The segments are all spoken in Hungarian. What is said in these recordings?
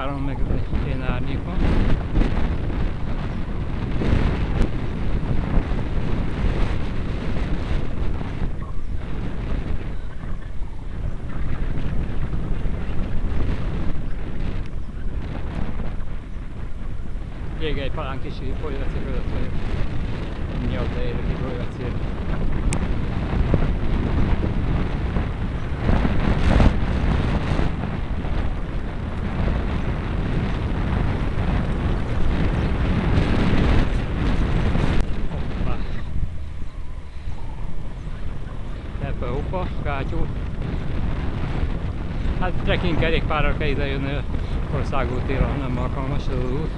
Pardon meg az egy ilyen árnyékban. palanchi egy palánkisi la között vagyok. Miatt érek egy olyan. Hoppa, gátyú. Hát trekking kerékpárral kell ide jönni, országútira nem alkalmas az út.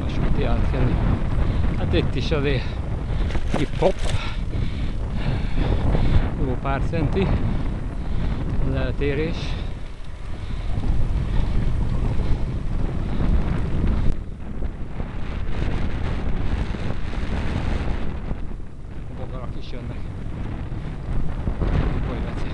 Vasúti átkelő. Hát itt is azért hip-hop. Jó pár centi. Az eltérés. A bogarak is jönnek. Folyveci.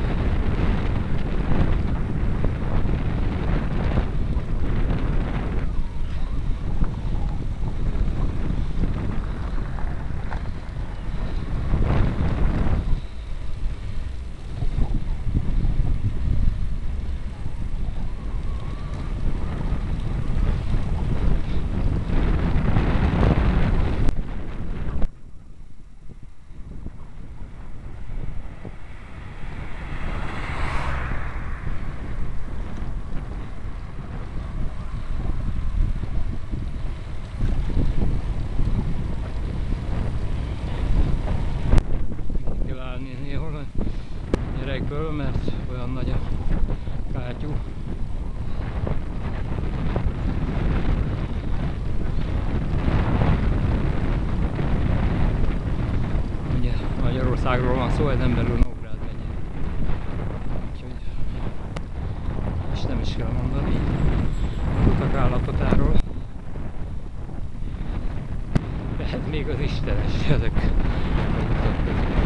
kell állni néhol a nyerekből, mert olyan nagy a kátyú. Ugye Magyarországról van szó, ez nem belül Nógrád megye. Úgyhogy és nem is kell mondani utak állapotáról. De hát még az istenes ezek a